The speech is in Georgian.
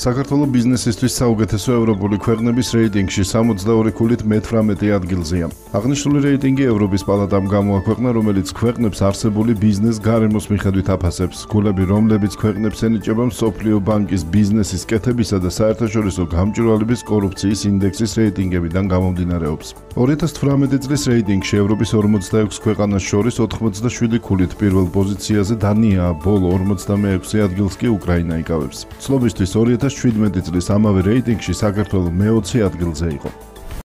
საქართველოს ბიზნესისთვის საუკეთესო ევროპული ქვეყნების რეიტინგში 62 ქულით მე-18 ადგილზეა. აღნიშნული რეიტინგი ევროპის პალატამ გამოაქვეყნა, რომელიც ქვეყნებს არსებული ბიზნეს გარემოს მიხედვით აფასებს. ქულები, რომლებიც ქვეყნებს ენიჭება მსოფლიო ბანკის ბიზნესის კეთებისა და საერთაშორისო გამჭვირვალების კორუფციის ინდექსის რეიტინგებიდან გამომდინარეობს. 2018 წლის რეიტინგში ევროპის 46 ქვეყანას შორის 87 ქულით პირველ პოზიციაზე დანიაა, ბოლო 46 ადგილს კი უკრაინა იკავებს. ცნობისთვის 2017 წლის ამავე რეიტინგში საქართველოს მე-20 ადგილზე იყო.